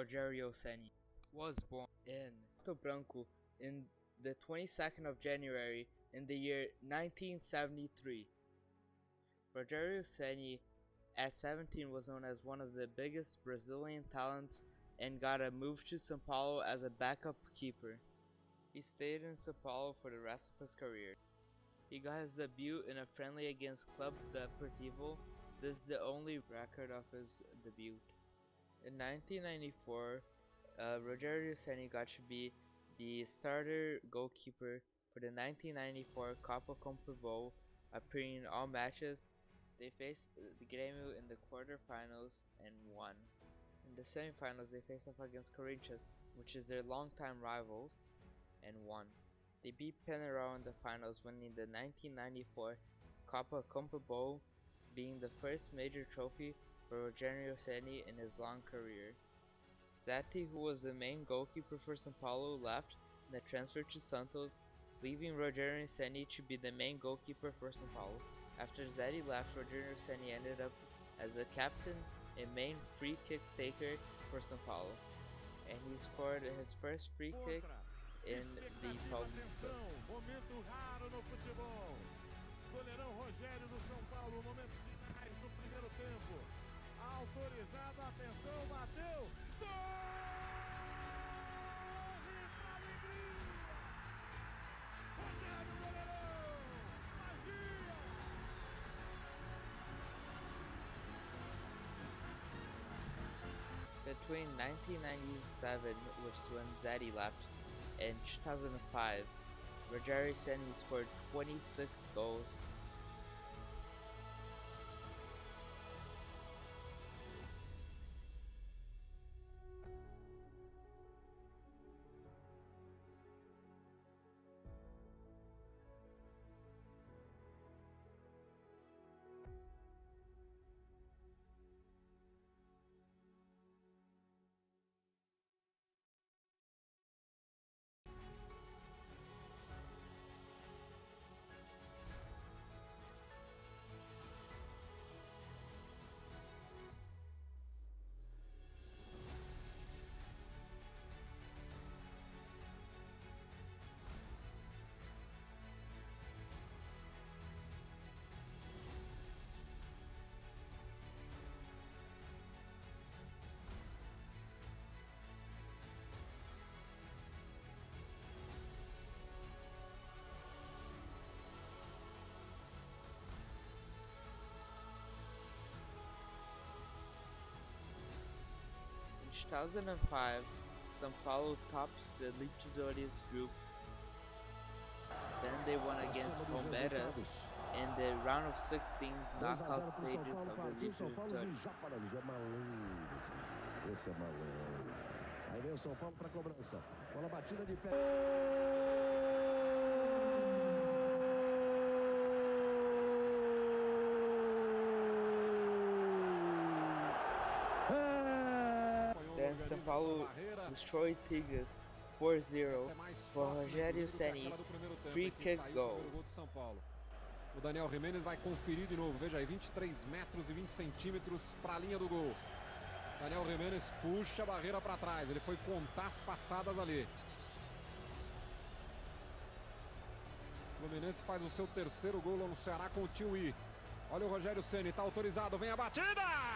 Rogério Ceni was born in Pato Branco in the 22nd of January in the year 1973. Rogério Ceni at 17 was known as one of the biggest Brazilian talents and got a move to São Paulo as a backup keeper. He stayed in São Paulo for the rest of his career. He got his debut in a friendly against Club Deportivo. This is the only record of his debut. In 1994, uh, Rogério Ceni got to be the starter goalkeeper for the 1994 Copa Conmebol, appearing in all matches. They faced the Grêmio in the quarterfinals and won. In the semifinals, they faced off against Corinthians, which is their longtime rivals, and won. They beat Penarol in the finals, winning the 1994 Copa Conmebol, being the first major trophy for Rogério Ceni in his long career. Zetti, who was the main goalkeeper for São Paulo, left and the transfer to Santos, leaving Rogério Ceni to be the main goalkeeper for São Paulo. After Zetti left, Rogério Ceni ended up as a captain and main free kick taker for São Paulo, and he scored his first free kick in the Paulista. Momento raro no futebol. Goleirão Rogério do São Paulo, momentos finais do primeiro tempo. Autorizado, atenção, bateu. Pra alegria. Rogério, goleirão. Magia. Between 1997, which is when Zetti left, and 2005, Rogério Ceni scored 26 goals. 2005, São Paulo topped the Libertadores group. Then they won against Palmeiras in the round of 16s knockout stages of the Libertadores. é Esse é malandro. Aí vem o São Paulo para cobrança. Bola batida de pé. Then São Paulo destroyed Tigres 4-0 for Rogério Ceni free kick goal. São Paulo. O Daniel Jimenez vai conferir de novo. Veja aí, 23 metros e 20 centímetros para a linha do gol. Daniel Jimenez puxa a barreira para trás. Ele foi contar as passadas ali. O Fluminense faz o seu terceiro gol no Ceará com o Tiuí. Olha o Rogério Ceni, tá autorizado, vem a batida!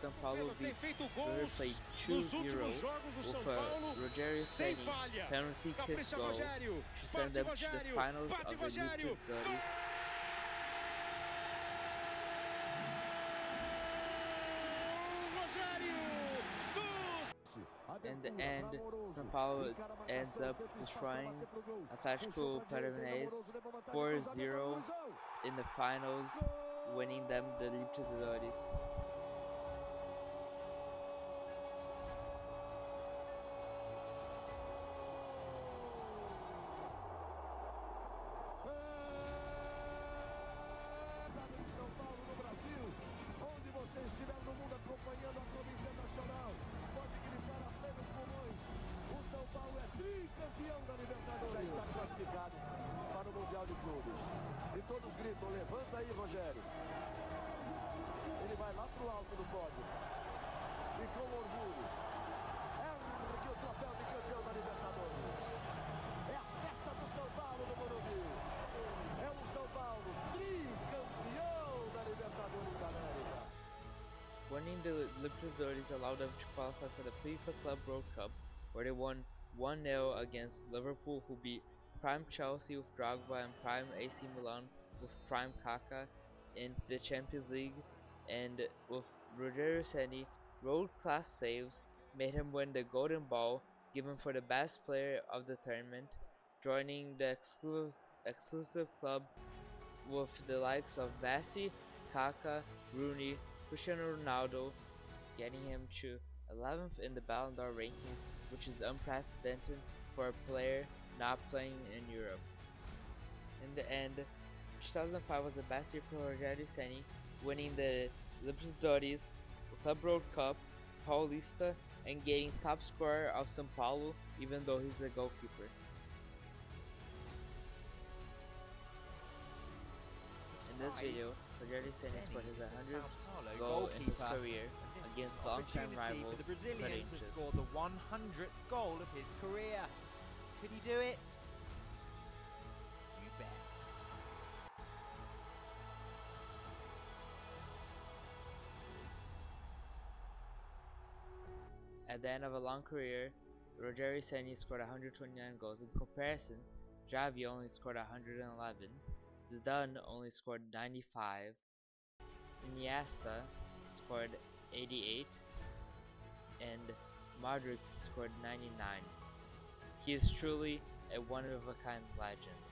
São Paulo beats feito River gols Plate nos 2-0 últimos jogos do São with a Rogério falha. penalty kick goal to send them to the finals of the. Libertadores. In the end, São Paulo ends up destroying Atlético Paranaense 4-0 in the finals, winning them the Libertadores. aí, Rogério. Ele vai lá pro alto do pódio. E com orgulho, ergue o troféu de campeão da Libertadores. É a festa do São Paulo no Morumbi. É um São Paulo tricampeão da Libertadores da América. Winning the Libertadores allowed them to qualify for the FIFA Club World Cup, where they won 1-0 against Liverpool, who beat Prime Chelsea with Drogba and Prime AC Milan with Prime Kaká in the Champions League, and with Rogerio Ceni, world-class saves made him win the Golden Ball, given for the best player of the tournament, joining the exclusive, exclusive club with the likes of Messi, Kaká, Rooney, Cristiano Ronaldo, getting him to 11th in the Ballon d'Or rankings, which is unprecedented for a player not playing in Europe. In the end, 2005 was the best year for Rogério Ceni, winning the Libertadores, Club World Cup, Paulista, and getting top scorer of São Paulo, even though he's a goalkeeper. In this video, Rogério Ceni scored his 100th goal in his career against longtime rivals the Brazilian to score the 100th goal of his career. Could he do it? At the end of a long career, Rogério Ceni scored 129 goals. In comparison, Xavi only scored 111, Zidane only scored 95, Iniesta scored 88, and Modric scored 99. He is truly a one-of-a-kind legend.